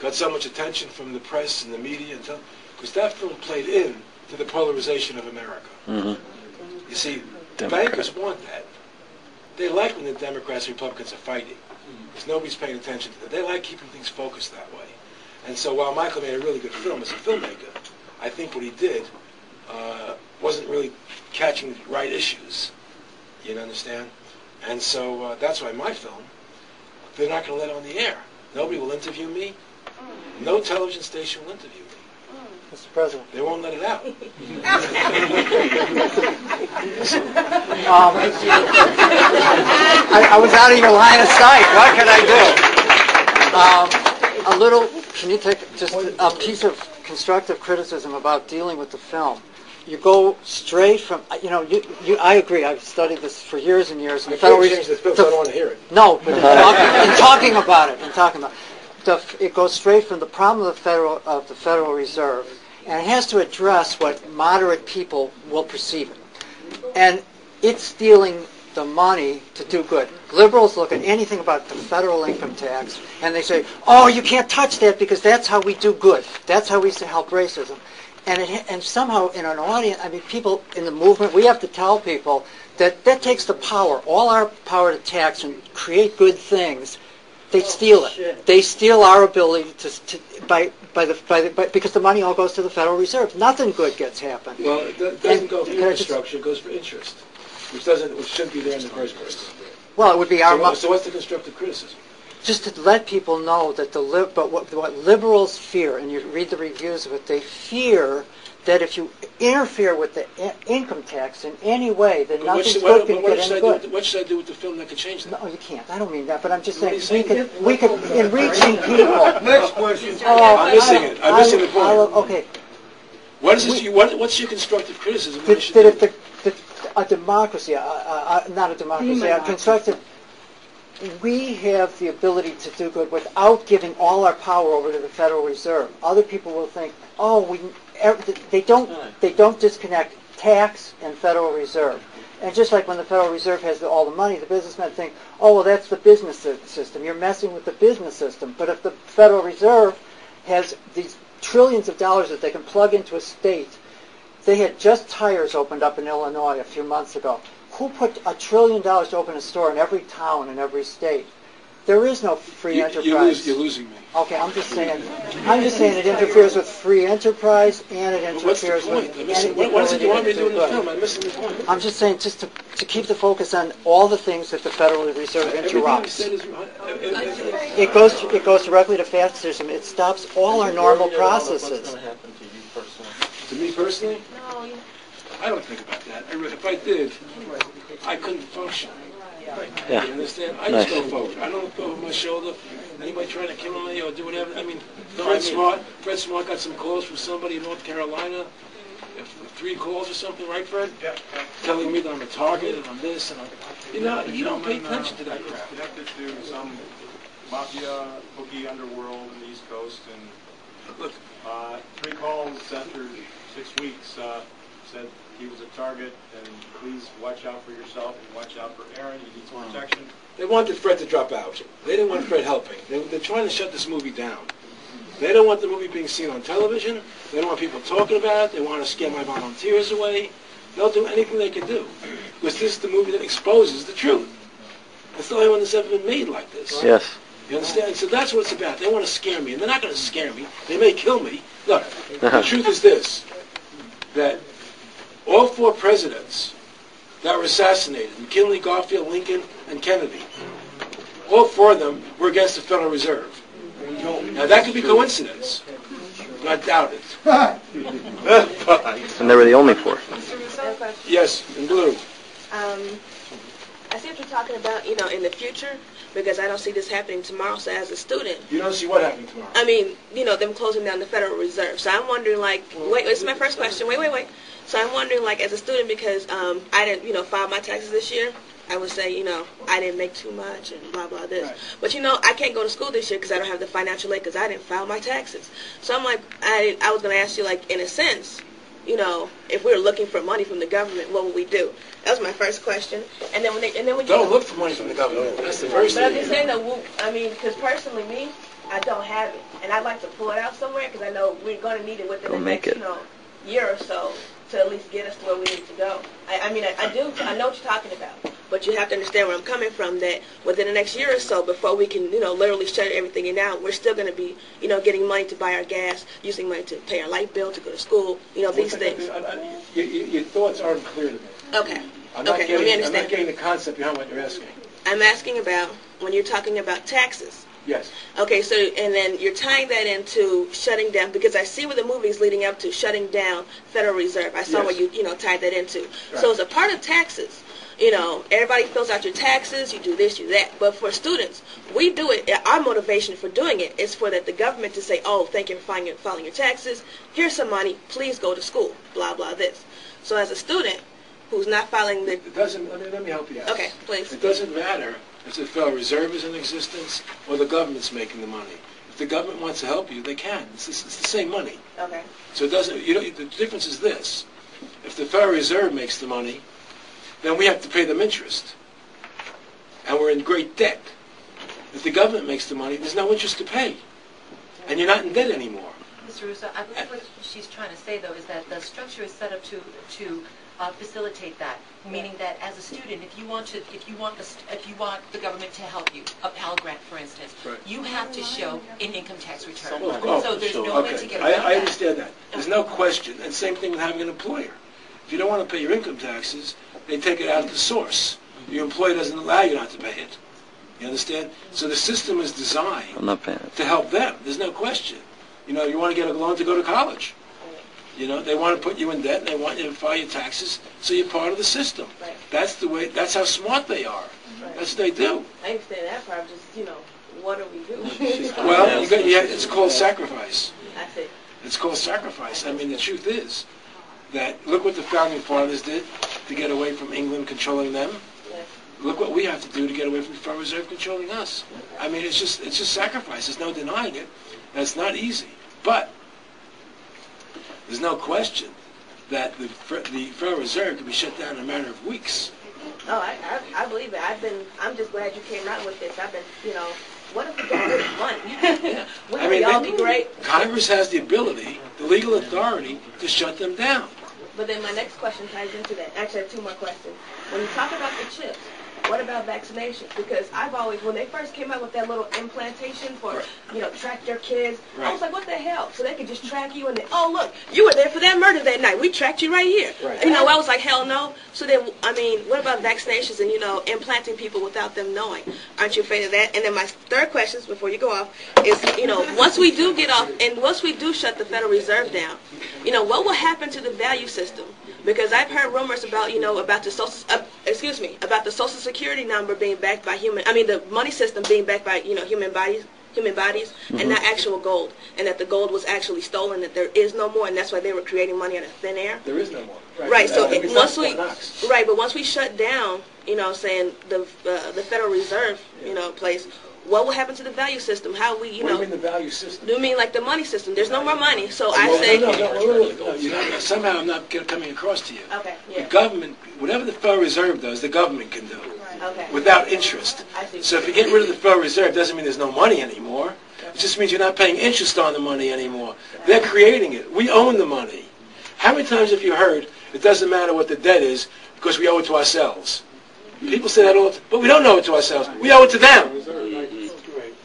got so much attention from the press and the media, because that film played in to the polarization of America. Mm-hmm. You see, Democrat. bankers want that. They like when the Democrats and Republicans are fighting, because nobody's paying attention to that. They like keeping things focused that way. And so while Michael made a really good film as a filmmaker, I think what he did uh, wasn't really catching the right issues. You understand? And so uh, that's why my film, they're not going to let on the air. Nobody will interview me. No television station will interview me. Mr. President. They won't let it out. Um, I, I was out of your line of sight. What can I do? Um, a little, can you take just a piece of constructive criticism about dealing with the film? You go straight from, you know, you, you, I agree. I've studied this for years and years. and I the Federal can't Res- change the film, so I don't want to hear it. No, but in talking, in talking about it, in talking about it, it goes straight from the problem of the federal of the Federal Reserve, and it has to address what moderate people will perceive it, and it's stealing the money to do good. Liberals look at anything about the federal income tax, and they say, "Oh, you can't touch that because that's how we do good. That's how we help racism." And it, and somehow in an audience, I mean, people in the movement, we have to tell people that that takes the power, all our power to tax and create good things. They oh, steal it. They steal our ability to, to by by the by, the, by because the money all goes to the Federal Reserve. Nothing good gets happen. Well, it do- doesn't And go for can I just- infrastructure, it goes for interest, which doesn't, which shouldn't be there in the first place. Well, it would be our So, mo- so what's the constructive criticism? just to let people know that the li- but what, what liberals fear, and you read the reviews of it, they fear that if you interfere with the I- income tax in any way, then But what nothing's should, good what, can what, what get should I any do with, good. the- what should I do with the film that could change that? No, you can't. I don't mean that, but I'm just What saying you we saying? could we could in reaching people. Next question. Oh, I'm missing I- it. I'm missing the point. I- okay, What is this, you, what, what's your constructive criticism? What I that, should that do? if the, that a democracy, uh, uh, uh, not a democracy, a constructive, we have the ability to do good without giving all our power over to the Federal Reserve. Other people will think, oh, we, ev- they don't, they don't disconnect tax and Federal Reserve. And just like when the Federal Reserve has the, all the money, the businessmen think, oh, well, that's the business system. You're messing with the business system. But if the Federal Reserve has these trillions of dollars that they can plug into a state, they had just tires opened up in Illinois a few months ago. Who put a trillion dollars to open a store in every town in every state? There is no free You, enterprise. you lose, you're losing me. Okay, I'm just saying. I'm just saying it interferes with free enterprise and it But what's the interferes point? with I'm missing, what, what is it you want me to do in the film? I'm missing the point. I'm just saying just to, to keep the focus on all the things that the Federal Reserve interrupts. is right. Uh, uh, uh, it goes it goes directly to fascism. It stops all our normal processes. To to me personally, No. I don't think about that. I If I did, I couldn't function. Yeah. You understand? I just Nice. go forward. I don't go over my shoulder. Anybody trying to kill me or do whatever. I mean, Fred Smart. Fred Smart got some calls from somebody in North Carolina. Three calls or something, right, Fred? Yeah. Telling me that I'm a target and I'm this and I'm. You know, you don't pay attention to that crap. Connected to some mafia, bookie underworld in the East Coast, and Look, uh, three calls after six weeks uh, said he was a target, and please watch out for yourself and watch out for Aaron. He needs protection. They wanted Fred to drop out. They didn't want Fred helping. They, they're trying to shut this movie down. They don't want the movie being seen on television. They don't want people talking about it. They want to scare my volunteers away. They'll do anything they can do. Because this is the movie that exposes the truth. It's the only one that's ever been made like this. Yes. You understand? So that's what it's about. They want to scare me, and they're not going to scare me. They may kill me. Look, the truth is this, that all four presidents that were assassinated, McKinley, Garfield, Lincoln, and Kennedy, all four of them were against the Federal Reserve. Now, that could be coincidence, but I doubt it. And they were the only four. Yes, in blue. Um, I see what you're talking about, you know, in the future, because I don't see this happening tomorrow. So as a student, You don't see what happening tomorrow. I mean, you know, them closing down the Federal Reserve. So I'm wondering, like, wait, this is my first question. Wait, wait, wait. So I'm wondering, like, as a student, because um, I didn't, you know, file my taxes this year. I would say, you know, I didn't make too much and blah blah this. Right. But you know, I can't go to school this year because I don't have the financial aid because I didn't file my taxes. So I'm like, I I was gonna ask you, like, in a sense, you know, if we were looking for money from the government, what would we do? That was my first question. And then when they, and then when you Don't look for money from the government. That's the first but I'm thing. just saying that, well, I mean, because personally, me, I don't have it, and I'd like to pull it out somewhere because I know we're going to need it within Go the next, it. you know, year or so to at least get us to where we need to go. I, I mean, I, I do, I know what you're talking about, but you have to understand where I'm coming from. That within the next year or so, before we can, you know, literally shut everything down, we're still going to be, you know, getting money to buy our gas, using money to pay our light bill, to go to school, you know, these things. I- I- Your, your your thoughts aren't clear to me. Okay. I'm not Okay, let me getting, I'm not getting the concept behind what you're asking. I'm asking about when you're talking about taxes. Yes. Okay, so and then you're tying that into shutting down because I see where the movie's leading up to shutting down Federal Reserve. I saw Yes. where you you know tied that into. Right. So as a part of taxes, you know, everybody fills out your taxes, you do this, you do that. But for students, we do it. Our motivation for doing it is for that the government to say, oh, thank you for filing your, filing your taxes. Here's some money. Please go to school. Blah blah this. So as a student who's not filing the It doesn't, let me, let me help you out. okay, please. It doesn't matter if the Federal Reserve is in existence or the government's making the money. If the government wants to help you, they can. It's, it's, it's the same money. Okay. So it doesn't, you know, the difference is this. If the Federal Reserve makes the money, then we have to pay them interest. And we're in great debt. If the government makes the money, there's no interest to pay. And you're not in debt anymore. Mr. Russo, I believe what she's trying to say, though, is that the structure is set up to, to uh, facilitate that, meaning that as a student, if you want to, if you want the, st- if you want the government to help you, a Pell Grant, for instance, Right. you have to show an income tax return. Oh, oh, So there's so- no way to Okay, get I, around I that. understand that. There's no question. And same thing with having an employer. If you don't want to pay your income taxes, they take it out of the source. Your employer doesn't allow you not to pay it. You understand? So the system is designed I'm not paying it. to help them. There's no question. You know, you want to get a loan to go to college. You know, they want to put you in debt and they want you to file your taxes so you're part of the system. Right. That's the way, that's how smart they are. That's what they do. I understand that part. Just you know, what do we do? Well, you got, yeah, it's called sacrifice. I see. It's called sacrifice. I mean, the truth is that look what the founding fathers did to get away from England controlling them. Yes. Look what we have to do to get away from the Federal Reserve controlling us. I mean, it's just it's just sacrifice. There's no denying it. That's not easy. But there's no question that the the Federal Reserve can be shut down in a matter of weeks. Oh, I, I, I believe it. I've been. I'm just glad you came out with this. I've been. You know, what if we got rid of money? Wouldn't I mean, we all they- be great? Congress has the ability, the legal authority, to shut them down. But then my next question ties into that. Actually, I have two more questions. When you talk about the chips, what about vaccinations? Because I've always, when they first came out with that little implantation for, Right. you know, track your kids, I was like, what the hell? So they could just track you and then, oh look, you were there for that murder that night. We tracked you right here. Right. You know, I was like, hell no. So then, I mean, what about vaccinations and you know, implanting people without them knowing? Aren't you afraid of that? And then my third question, before you go off, is you know, once we do get off and once we do shut the Federal Reserve down, you know, what will happen to the value system? Because I've heard rumors about, you know, about the social, uh, excuse me, about the Social Security number being backed by human, I mean, the money system being backed by, you know, human bodies, human bodies, and not actual gold, and that the gold was actually stolen, that there is no more, and that's why they were creating money out of thin air. There is no more. Right. So Uh, it, once we, right, but once we shut down, you know, saying the uh, the Federal Reserve, you know, place, what will happen to the value system? How we, you What do know, you mean the value system? do you mean like the money system? There's no more money, so I Well, say, no, no, no, no, no, somehow I'm not coming across to you. okay, Yeah. The government, whatever the Federal Reserve does, the government can do okay, without interest. So if you get rid of the Federal Reserve, doesn't mean there's no money anymore. It just means you're not paying interest on the money anymore. They're creating it. We own the money. How many times have you heard it doesn't matter what the debt is because we owe it to ourselves? People say that all the time, but we don't owe it to ourselves. We owe it to them.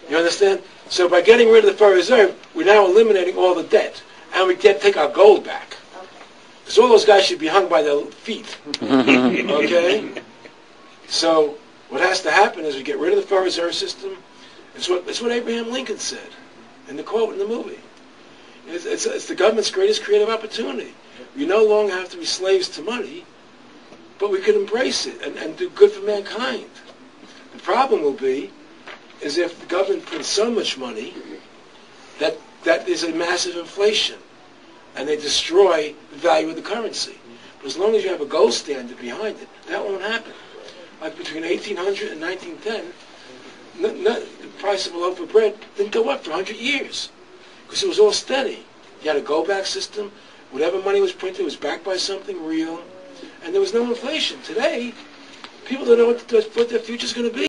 You understand? So by getting rid of the Federal Reserve, we're now eliminating all the debt, and we get take our gold back. Because all those guys should be hung by their feet. Okay? So what has to happen is we get rid of the Federal Reserve System. It's what, it's what Abraham Lincoln said in the quote in the movie. It's, it's, it's the government's greatest creative opportunity. We no longer have to be slaves to money, but we can embrace it and, and do good for mankind. The problem will be is if the government prints so much money that, that there's a massive inflation and they destroy the value of the currency. But as long as you have a gold standard behind it, that won't happen. Like between 1800 and 1910, n- n- the price of a loaf of bread didn't go up for 100 years because it was all steady. You had a go-back system. Whatever money was printed was backed by something real, and there was no inflation. Today, people don't know what, what their is going to be.